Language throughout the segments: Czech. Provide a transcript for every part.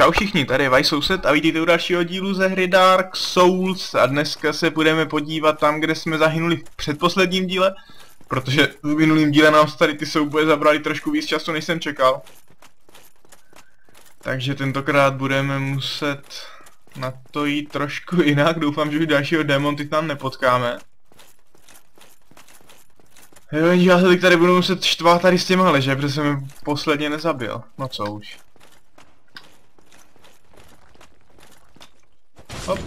Čau všichni, tady je Soused a vítejte u dalšího dílu ze hry Dark Souls a dneska se budeme podívat tam, kde jsme zahynuli v předposledním díle, protože v minulým díle nám tady ty souboje zabrali trošku víc času, než jsem čekal. Takže tentokrát budeme muset na to jít trošku jinak, doufám, že už dalšího démon tam nepotkáme. Jo, já se tady budu muset štvát tady s těma že? Protože jsem mi posledně nezabil. No co už. Hop.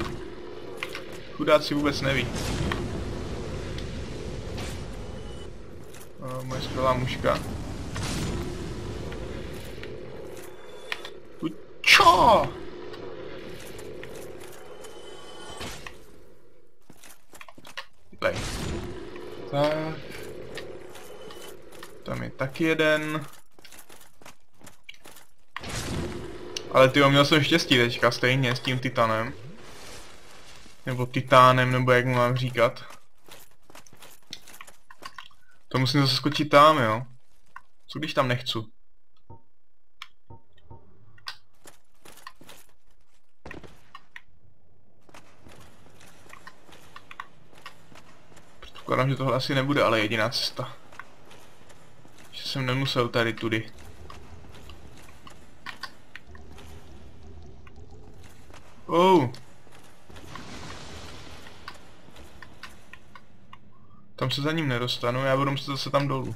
Chudáci vůbec neví. Moje skvělá muška. Čo? Lej. Tak. Tam je taky jeden. Ale ty měl jsem štěstí teďka stejně s tím titanem. Nebo titánem, nebo jak mu mám říkat. To musím zase skočit tam, jo. Co když tam nechci? Předpokládám, že tohle asi nebude ale jediná cesta. Že jsem nemusel tady tudy. Oh. Se za ním nedostanu, já budu muset zase tam dolů.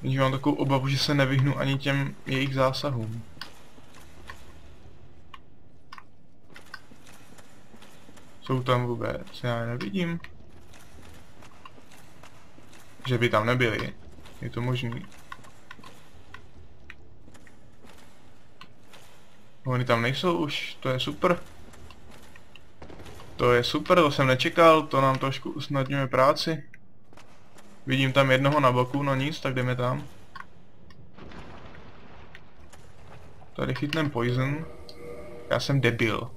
Když mám takovou obavu, že se nevyhnu ani těm jejich zásahům. Jsou tam vůbec, já nevidím. Že by tam nebyli. Je to možný. Oni tam nejsou už, to je super. To je super, to jsem nečekal, to nám trošku usnadňuje práci. Vidím tam jednoho na boku, no nic, tak jdeme tam. Tady chytnem poison. Já jsem debil.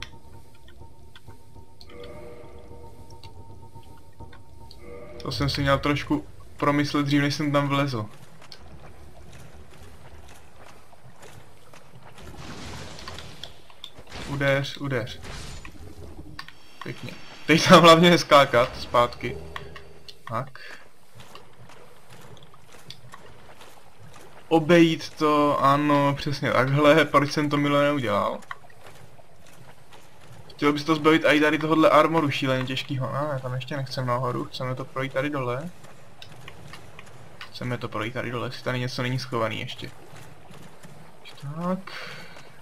To jsem si měl trošku promyslet dřív, než jsem tam vlezl. Udeř, udeř. Pěkně. Teď tam hlavně neskákat zpátky. Tak. Obejít to, ano, přesně takhle, proč jsem to milo neudělal. Chtěl bys to zbavit i tady tohohle armoru šíleně těžkýho. Ne, tam ještě nechcem nahoru, chceme to projít tady dole. Chceme to projít tady dole, jestli tady něco není schovaný ještě. Tak,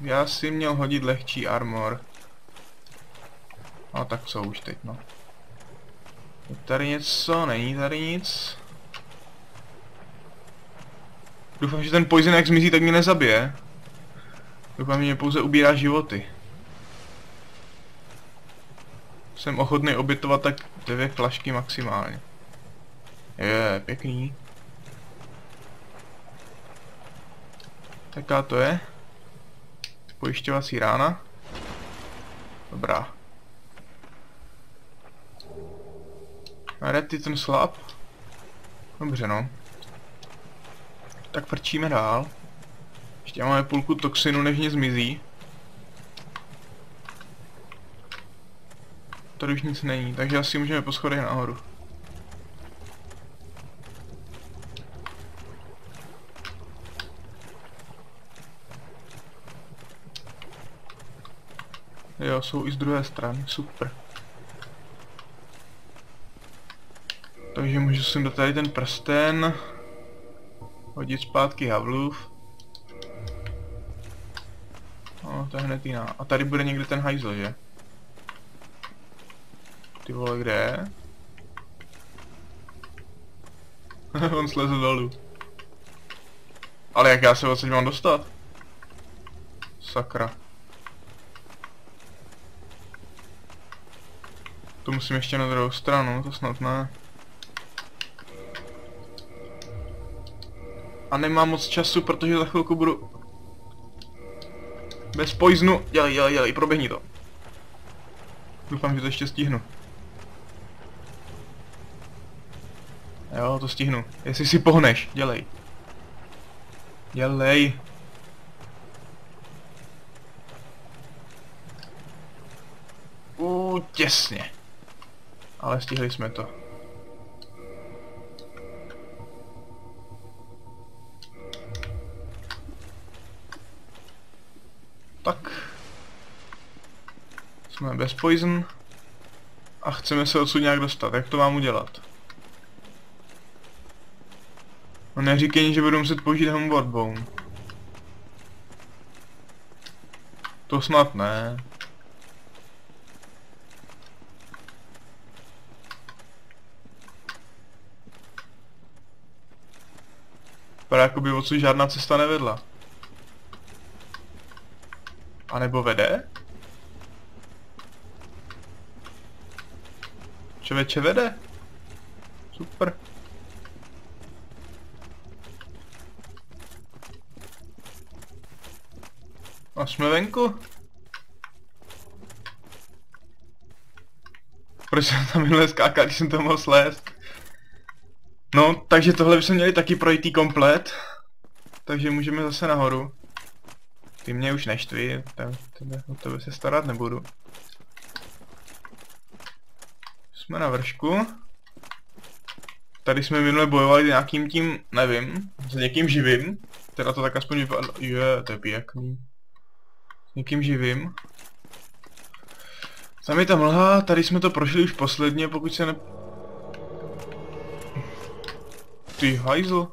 já si měl hodit lehčí armor. No tak co už teď no. Je tady něco, není tady nic. Doufám, že ten poison jak zmizí, tak mě nezabije. Doufám, že mě pouze ubírá životy. Jsem ochotný obětovat tak dvě flašky maximálně. Je, pěkný. Jaká to je? Pojišťovací rána. Dobrá. Rety ten slab. Dobře no. Tak frčíme dál. Ještě máme půlku toxinu, než mě zmizí. Tady už nic není, takže asi můžeme po schodech nahoru. Jo, jsou i z druhé strany, super. Takže můžu si do tady ten prsten. Hodit zpátky Havlův. No, to je hned jiná. A tady bude někde ten hajzl, že? Ty vole, kde je? On slezl dolů. Ale jak já se odsaď mám dostat? Sakra. To musím ještě na druhou stranu, to snad ne. a nemám moc času, protože za chvilku budu bez poiznu. Dělej, dělej, dělej, proběhni to. Doufám, že to ještě stihnu. Jo, to stihnu. Jestli si pohneš, dělej. Dělej. U těsně. Ale stihli jsme to. Jsme bez poison. A chceme se odsud nějak dostat. Jak to mám udělat? No neříkej, že budu muset použít homeward bone. To snad ne. Vypadá jako by odsud žádná cesta nevedla. A nebo vede? Čověče vede? Super. A jsme venku. Proč jsem tam minule skákal, když jsem to mohl slézt? No, takže tohle bychom měli taky projít komplet. Takže můžeme zase nahoru. Ty mě už neštví, tebe, o tebe se starat nebudu. Jsme na vršku. Tady jsme minule bojovali nějakým tím, nevím, s někým živým. Teda to tak aspoň vypadá, je, to je pěkný. S někým živým. Tam je ta mlha, tady jsme to prošli už posledně, pokud se ne... Ty hajzl.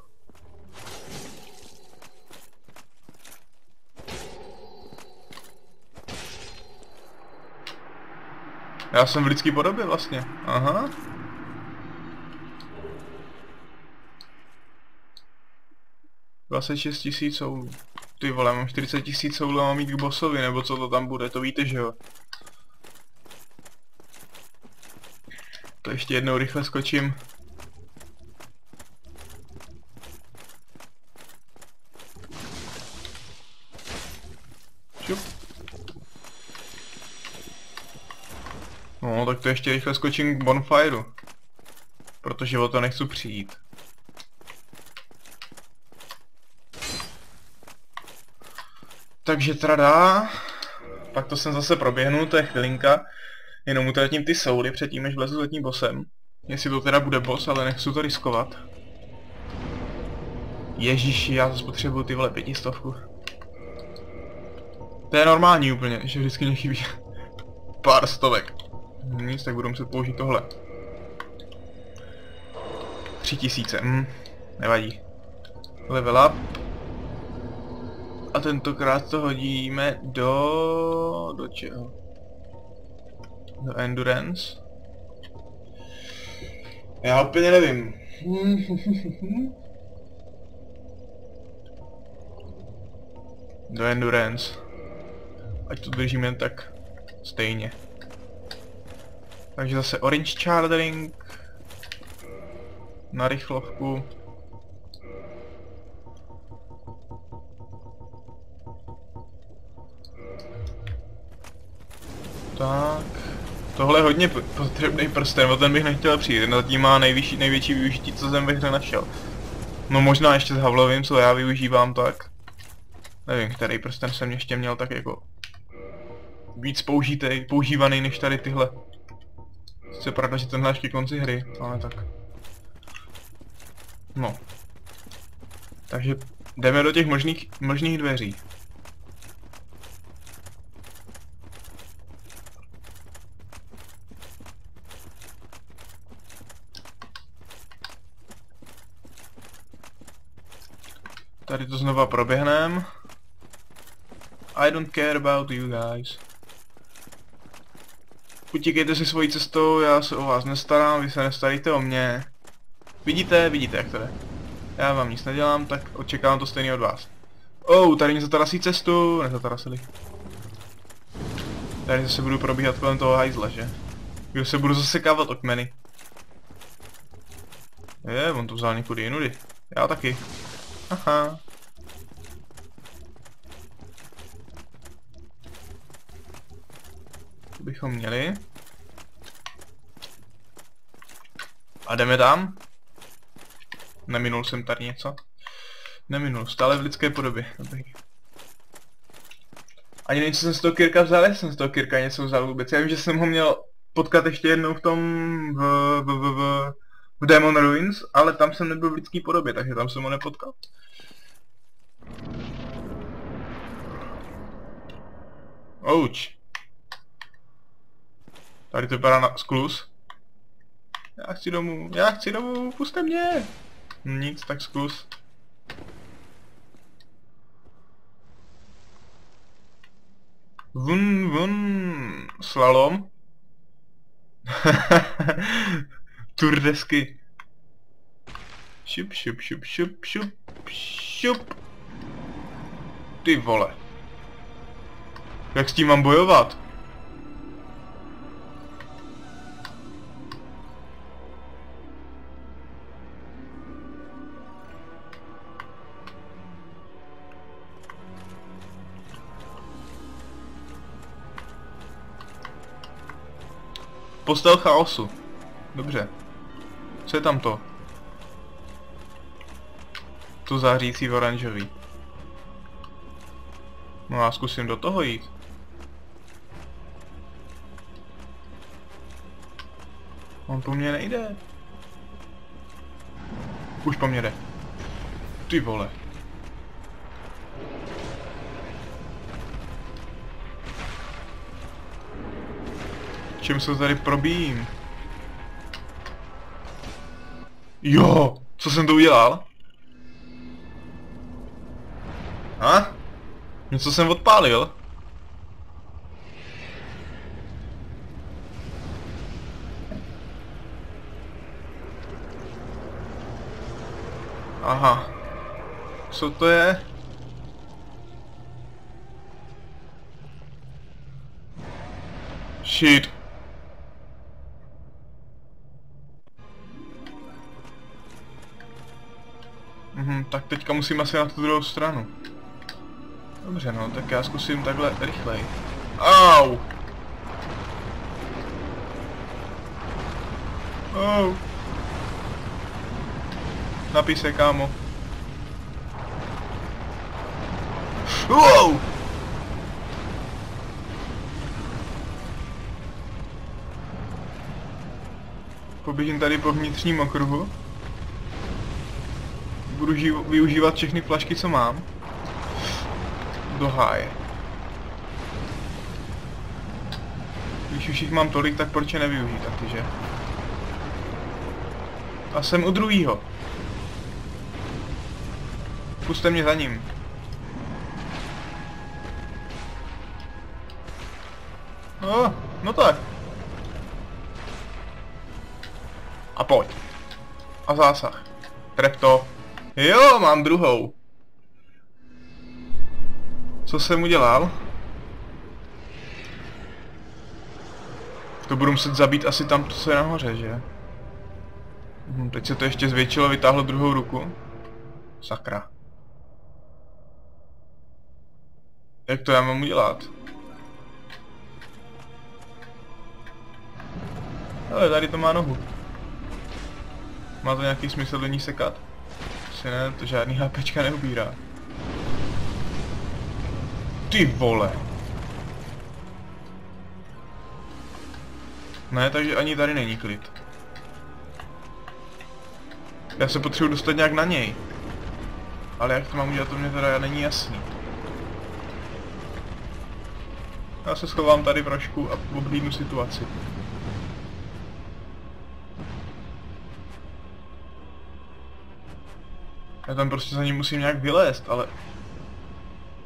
Já jsem v lidský podobě vlastně. Aha. Dvacet šest tisíc soulů. Ty vole, mám 40 tisíc soulů a mám jít k bossovi, nebo co to tam bude, to víte, že jo? To ještě jednou rychle skočím. Šup. No, tak to ještě rychle skočím k bonfireu. Protože o to nechci přijít. Takže trada. Pak to jsem zase proběhnu, to je chvilinka. Jenom utratím ty souly předtím, než vlezu za tím bosem. Jestli to teda bude boss, ale nechci to riskovat. Ježíši, já to spotřebuju ty vole pětistovku. To je normální úplně, že vždycky mě chybí pár stovek. Nic, tak budu muset použít tohle. Tři tisíce, hm, nevadí. Level up. A tentokrát to hodíme do... do čeho? Do endurance. Já úplně nevím. do endurance. Ať to držíme tak stejně. Takže zase orange chartering. Na rychlovku. Tak. Tohle je hodně potřebný prsten, o ten bych nechtěl přijít, zatím má nejvyšší, největší využití, co jsem ve hře našel. No možná ještě s Havlovým, co já využívám tak. Nevím, který prsten jsem ještě měl tak jako víc použitej, používaný než tady tyhle. Sice pravda, že tenhle ještě konci hry, ale tak. No. Takže jdeme do těch možných, možných dveří. Tady to znova proběhnem. I don't care about you guys. Utíkejte si svojí cestou, já se o vás nestarám, vy se nestaríte o mě. Vidíte, vidíte jak to jde. Já vám nic nedělám, tak očekávám to stejně od vás. Oh, tady mě zatarasí cestu, nezatarasili. Tady zase budu probíhat kolem toho hajzla, že? Kdo se budu zasekávat o kmeny. Je, on to vzal někudy jinudy. Já taky. Aha. Bychom měli. A jdeme tam? Neminul jsem tady něco? Neminul, stále v lidské podobě. Dobrý. Ani nevím, co jsem z toho Kirka vzal, jsem z toho Kirka něco vzal vůbec. Já vím, že jsem ho měl potkat ještě jednou v tom v, v, v, v, v Demon Ruins, ale tam jsem nebyl v lidský podobě, takže tam jsem ho nepotkal. Ouch. Tady to vypadá na sklus. Já chci domů, já chci domů, puste mě. Nic, tak sklus. Vun, vun, slalom. Turdesky. Šup, šup, šup, šup, šup, šup. Ty vole. Jak s tím mám bojovat? Postel chaosu. Dobře. Co je tam to? To zářící oranžový. No já zkusím do toho jít. On po mně nejde. Už po mně jde. Ty vole. Čím se tady probíjím? Jo, co jsem to udělal? A? Něco jsem odpálil? Aha. Co to je? Shit. Teďka musím asi na tu druhou stranu. Dobře no, tak já zkusím takhle rychlej. Au! Au! Napij se, kámo. Wow! Poběžím tady po vnitřním okruhu. Budu využívat všechny flašky, co mám. Do háje. Když už jich mám tolik, tak proč je nevyužít taky, že? A jsem u druhýho. Puste mě za ním. No, no tak. A pojď. A zásah. Trep to. Jo, mám druhou. Co jsem udělal? To budu muset zabít asi tam, co je nahoře, že? Hm, teď se to ještě zvětšilo, vytáhlo druhou ruku. Sakra. Jak to já mám udělat? Ale tady to má nohu. Má to nějaký smysl do ní sekat? Asi ne, to žádný HPčka neubírá. Ty vole. Ne, takže ani tady není klid. Já se potřebuji dostat nějak na něj. Ale jak to mám udělat, to mě teda není jasný. Já se schovám tady trošku a oblídnu situaci. Já tam prostě za ním musím nějak vylézt, ale...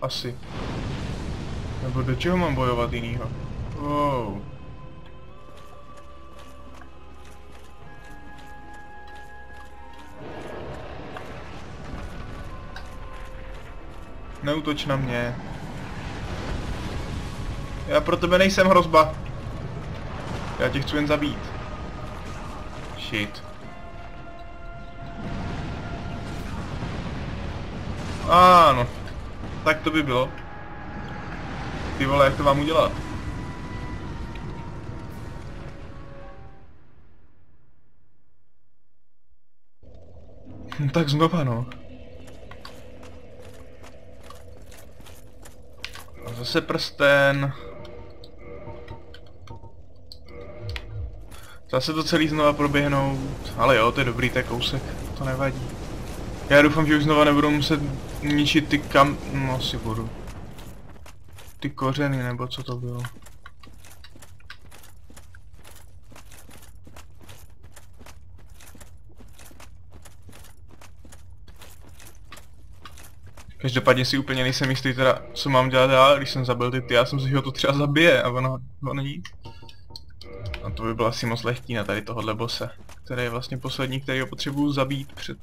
Asi. Nebo do čeho mám bojovat jinýho? Wow. Neutoč na mě. Já pro tebe nejsem hrozba. Já tě chci jen zabít. Shit. Áno. Tak to by bylo. Ty vole, jak to mám udělat? Hm, tak znova no. Zase prsten. Zase to celý znova proběhnout, ale jo, to je dobrý, to je kousek, to nevadí. Já doufám, že už znova nebudu muset ničit ty kam... no asi budu. Ty kořeny, nebo co to bylo. Každopádně si úplně nejsem jistý teda, co mám dělat já, když jsem zabil ty ty, já jsem si, ho to třeba zabije a ono, ono nic. A to by bylo asi moc lehký na tady tohohle bose, který je vlastně poslední, který ho potřebuju zabít před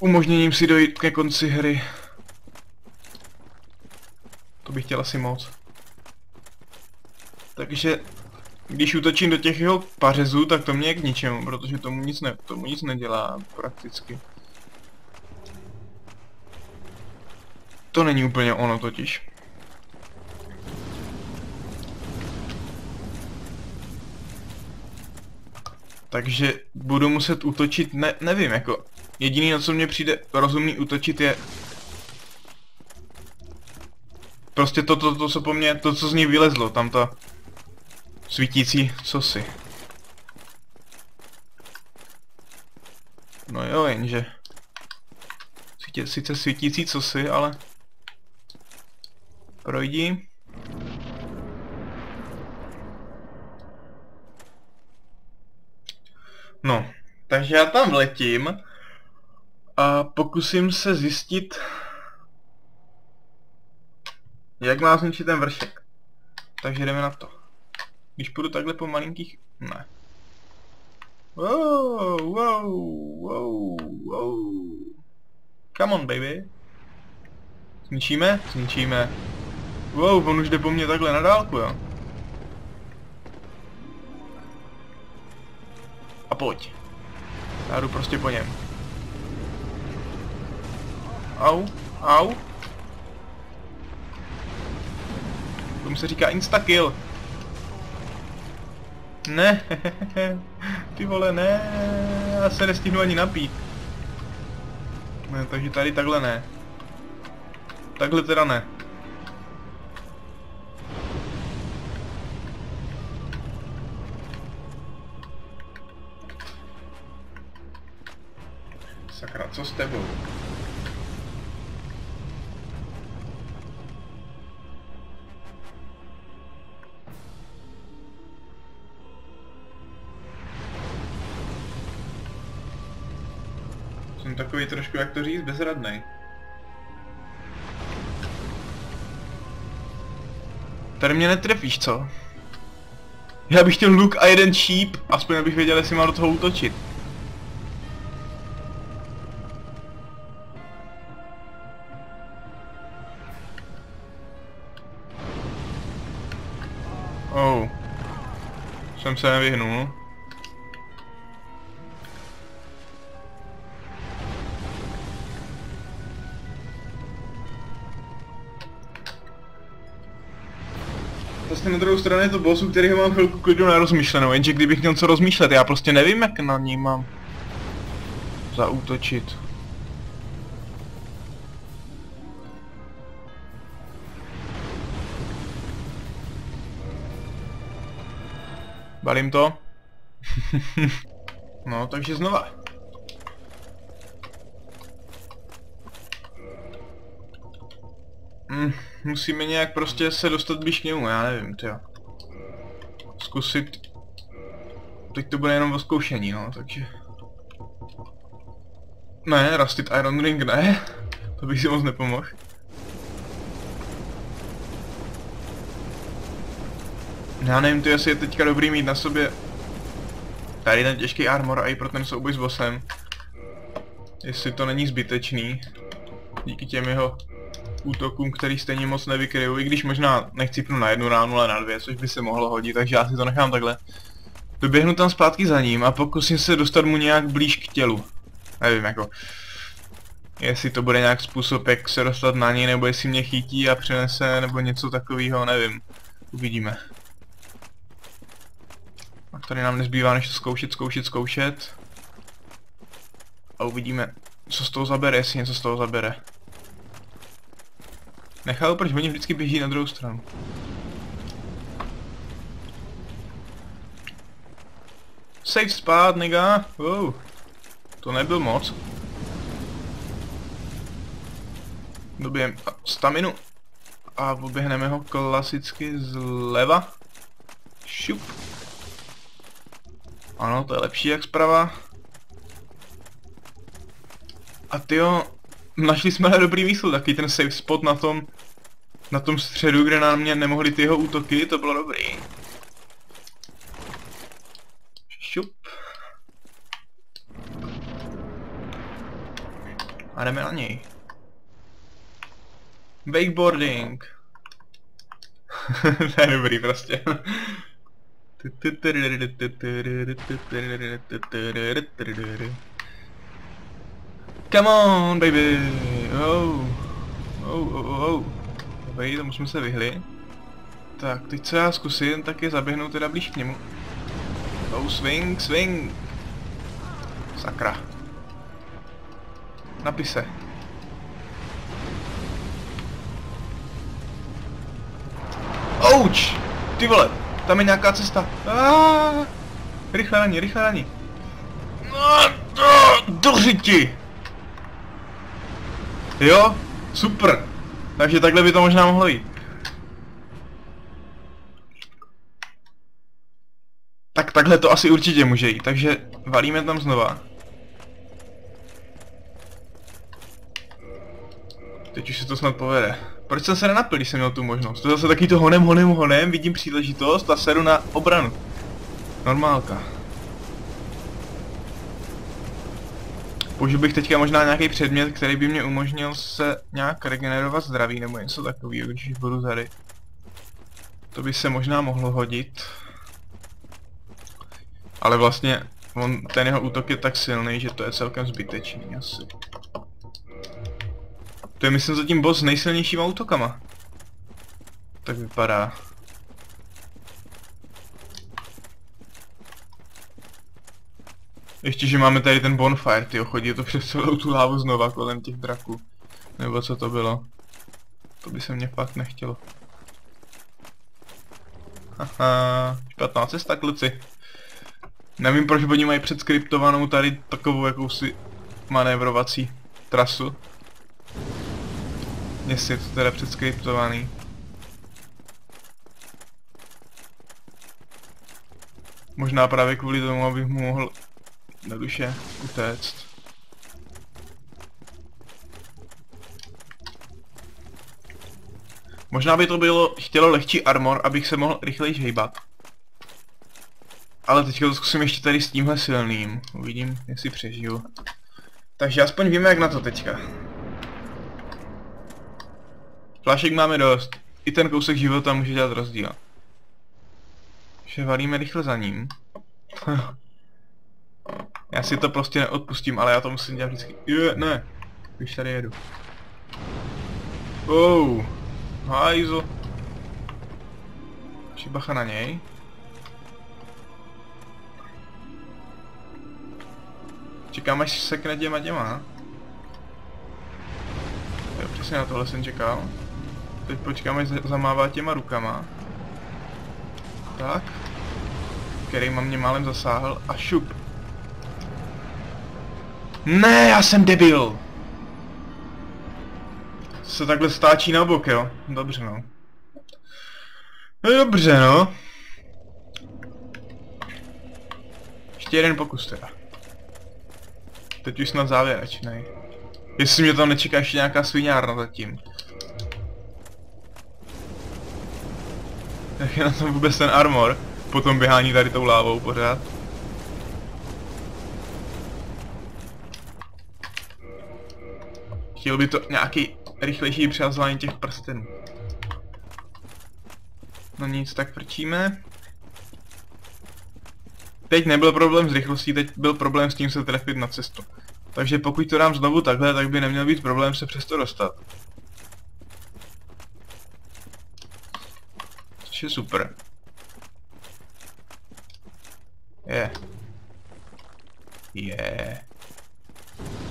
umožněním si dojít ke konci hry. To bych chtěl asi moc. Takže když útočím do těch jeho pařezů, tak to mě je k ničemu, protože tomu nic, ne, tomu nic nedělá prakticky. To není úplně ono totiž. Takže budu muset útočit, ne, nevím, jako jediný, na co mě přijde rozumný útočit je prostě to, to, to, co po mně, to, co z ní vylezlo, tam ta svítící cosi. No jo, jenže sice svítící cosi, ale projdi. No, takže já tam letím a pokusím se zjistit, jak má zničit ten vršek. Takže jdeme na to. Když půjdu takhle po malinkých... Ne. Wow, wow, wow, wow. Come on, baby. Zničíme? Zničíme. Wow, on už jde po mně takhle na dálku, jo. A pojď. Já jdu prostě po něm. Au, au. Tomu se říká instakill. Ne, ty vole, ne, já se nestihnu ani napít. Ne, takže tady takhle ne. Takhle teda ne. Trošku, jak to říct, bezradnej. Tady mě netrefíš, co? Já bych chtěl luk a jeden šíp, aspoň abych věděl, jestli mám do toho útočit. Oh. Jsem se nevyhnul. Na druhou stranu je to boss, u kterého mám chvilku klidu na rozmyšlenou, jenže kdybych měl co rozmýšlet, já prostě nevím, jak na ní mám zaútočit. Balím to. no, takže znova. Mm, musíme nějak prostě se dostat blíž k němu, já nevím, jo. Zkusit... Teď to bude jenom o zkoušení, no, takže... Ne, Rusted Iron Ring ne. To bych si moc nepomohl. Já nevím, ty jestli je teďka dobrý mít na sobě tady ten těžký armor a i pro ten souboj s bossem. Jestli to není zbytečný. Díky těm jeho útokům, který stejně moc nevykryju, i když možná nechcipnu na jednu ránu, ale na dvě, což by se mohlo hodit, takže já si to nechám takhle. Doběhnu tam zpátky za ním a pokusím se dostat mu nějak blíž k tělu. Nevím, jako... Jestli to bude nějak způsob, jak se dostat na něj, nebo jestli mě chytí a přenese, nebo něco takového, nevím. Uvidíme. A tady nám nezbývá než to zkoušet, zkoušet, zkoušet. A uvidíme, co z toho zabere, jestli něco z toho zabere. Nechápu, proč oni vždycky běží na druhou stranu. Safe spát, nigga. Wow. To nebyl moc. Dobijem staminu. A oběhneme ho klasicky zleva. Šup. Ano, to je lepší jak zprava. A tyjo, našli jsme dobrý výsledek, taky ten safe spot na tom, na tom středu, kde na mě nemohli ty jeho útoky, to bylo dobrý. Šup. A jdeme na něj. Wakeboarding. to je dobrý prostě. Come on, baby! Oh. Oh, oh, oh, oh. Dobrý, tomu jsme se vyhli. Tak, teď co já zkusím, tak je zaběhnout teda blíž k němu. Oh, swing, swing! Sakra. Napise. Ouch! Ty vole, tam je nějaká cesta. Aaaa! Rychle na ní, rychle na ní. No, do, do řiti! Jo, super. Takže takhle by to možná mohlo jít. Tak takhle to asi určitě může jít, takže valíme tam znova. Teď už se to snad povede. Proč jsem se nenapil, když jsem měl tu možnost? To je zase taky to honem, honem, honem, vidím příležitost a seru na obranu. Normálka. Použil bych teďka možná nějaký předmět, který by mě umožnil se nějak regenerovat zdraví nebo něco takového, když budu tady. To by se možná mohlo hodit. Ale vlastně on, ten jeho útok je tak silný, že to je celkem zbytečný asi. To je myslím zatím boss s nejsilnějšíma útokama. Tak vypadá. Ještě, že máme tady ten bonfire, ty chodí to přes celou tu lávu znova kolem těch draků. Nebo co to bylo. To by se mě fakt nechtělo. Haha, špatná cesta kluci. Nevím proč oni mají předskriptovanou tady takovou jakousi manévrovací trasu. Jestli je to teda předskriptovaný. Možná právě kvůli tomu, abych mu mohl na duše utéct. Možná by to bylo, chtělo lehčí armor, abych se mohl rychleji hejbat. Ale teďka to zkusím ještě tady s tímhle silným. Uvidím, jestli přežiju. Takže aspoň víme jak na to teďka. Flašek máme dost. I ten kousek života může dělat rozdíl. Že valíme rychle za ním. já si to prostě neodpustím, ale já to musím dělat vždycky. Je, ne. Když tady jedu. Oh. Hajzo. bacha na něj. Čekám, až sekne těma těma. Jo, přesně na tohle jsem čekal. Teď počkám, až zamává těma rukama. Tak. Který mě málem zasáhl a šup. Ne, já jsem debil! Se takhle stáčí na bok, jo? Dobře, no. No dobře, no. Ještě jeden pokus teda. Teď už snad závěrečný. Jestli mě tam nečeká ještě nějaká sviňárna zatím. Jak je na tom vůbec ten armor? Potom běhání tady tou lávou pořád. Chtěl by to nějaký rychlejší přihazování těch prstenů. No nic, tak vrčíme. Teď nebyl problém s rychlostí, teď byl problém s tím se trefit na cestu. Takže pokud to dám znovu takhle, tak by neměl být problém se přesto dostat. Což je super. Je. Je.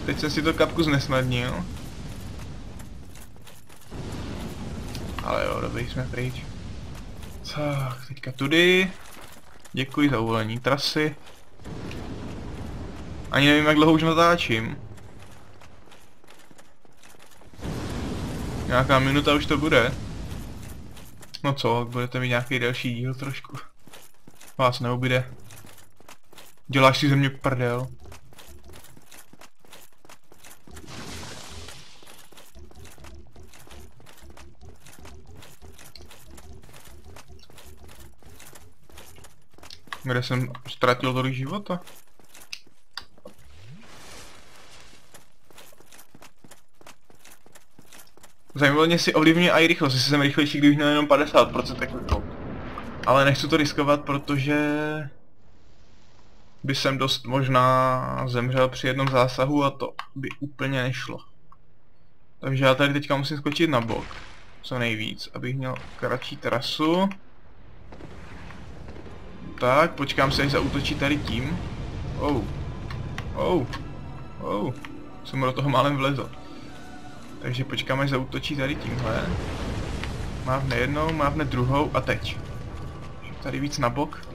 Teď jsem si to kapku znesnadnil. Ale jo, dobrý, jsme pryč. Tak, teďka tudy. Děkuji za uvolení trasy. Ani nevím, jak dlouho už natáčím. Nějaká minuta už to bude. No co, budete mít nějaký další díl trošku. Vás neubyde. Děláš si ze mě prdel. Kde jsem ztratil tolik života? Zajímalo mě si ovlivňuje i rychlost, jestli jsem rychlejší, když měl jenom 50% jako Ale nechci to riskovat, protože by jsem dost možná zemřel při jednom zásahu a to by úplně nešlo. Takže já tady teďka musím skočit na bok. Co nejvíc, abych měl kratší trasu. Tak, počkám se, až zautočí tady tím. Oh. Oh. Oh. Jsem do toho málem vlezl. Takže počkáme, až zautočí tady tímhle. Mávne jednou, mávne druhou a teď. Tady víc na bok.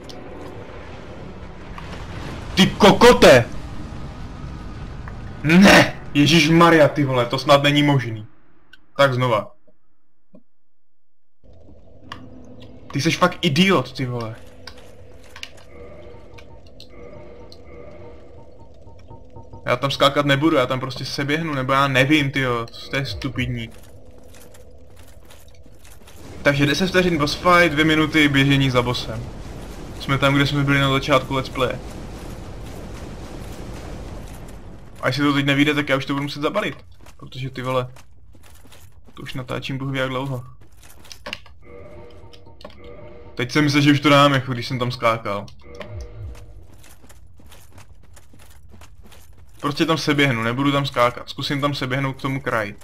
Ty kokote! Ne! Ježíš Maria, ty vole, to snad není možný. Tak znova. Ty jsi fakt idiot, ty vole. Já tam skákat nebudu, já tam prostě se běhnu, nebo já nevím, tyjo, to je stupidní. Takže 10 vteřin boss fight, 2 minuty běžení za bossem. Jsme tam, kde jsme byli na začátku let's play. A jestli to teď nevíde, tak já už to budu muset zabalit. Protože ty vole, to už natáčím ví jak dlouho. Teď jsem myslel, že už to dám, jako když jsem tam skákal. Prostě tam se běhnu, nebudu tam skákat. Zkusím tam se běhnout k tomu kraji.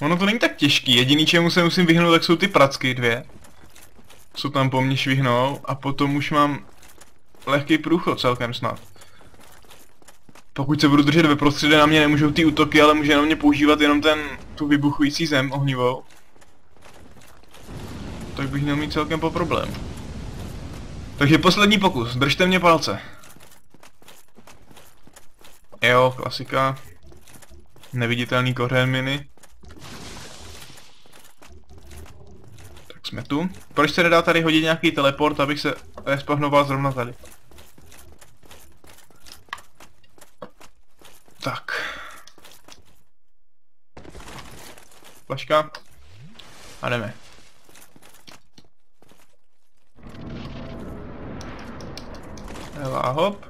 Ono to není tak těžký, jediný čemu se musím vyhnout, tak jsou ty pracky dvě. Co tam po mně švihnou a potom už mám lehký průchod celkem snad. Pokud se budu držet ve prostředí, na mě nemůžou ty útoky, ale může na mě používat jenom ten, tu vybuchující zem ohnivou tak bych měl mít celkem po problém. Takže poslední pokus, držte mě palce. Jo, klasika. Neviditelný kořen mini. Tak jsme tu. Proč se nedá tady hodit nějaký teleport, abych se respawnoval zrovna tady? Tak. Flaška. A jdeme. Hela, hop.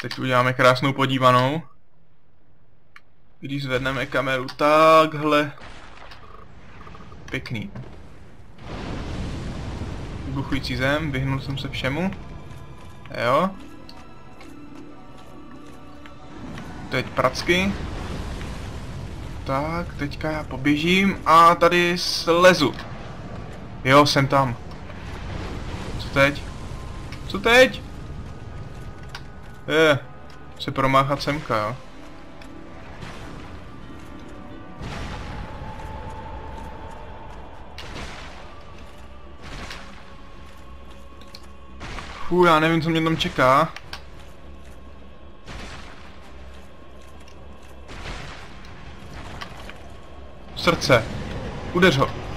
Teď uděláme krásnou podívanou. Když zvedneme kameru takhle. Pěkný. Vybuchující zem, vyhnul jsem se všemu. Jo. Teď pracky. Tak, teďka já poběžím a tady slezu. Jo, jsem tam. Co teď? Co teď? Je, se promáchat semka, jo. Fů, já nevím, co mě tam čeká. Srdce. Udeř ho.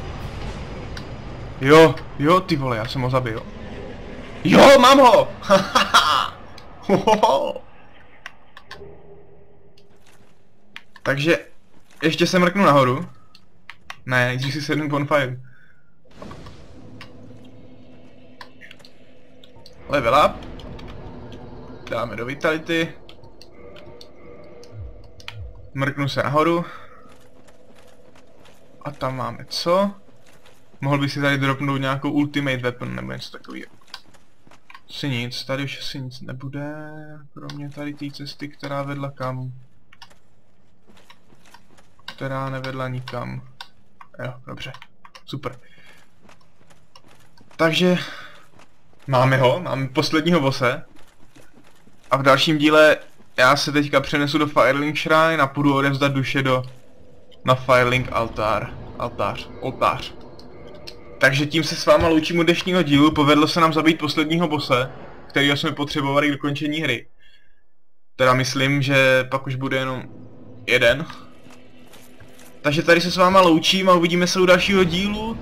Jo, jo, ty vole, já jsem ho zabil. Jo, mám ho! Takže, ještě se mrknu nahoru. Ne, nejdřív si sednu bonfire. Level up. Dáme do vitality. Mrknu se nahoru. A tam máme co? Mohl bych si tady dropnout nějakou ultimate weapon nebo něco takového. Asi nic, tady už asi nic nebude, kromě tady té cesty, která vedla kam. Která nevedla nikam. Jo, dobře, super. Takže máme ho, máme posledního vose. A v dalším díle já se teďka přenesu do Firelink Shrine a půjdu odevzdat duše do... Na Firelink altár. Altář. Oltář. Takže tím se s váma loučím u dnešního dílu, povedlo se nám zabít posledního bose, kterýho jsme potřebovali k dokončení hry. Teda myslím, že pak už bude jenom jeden. Takže tady se s váma loučím a uvidíme se u dalšího dílu.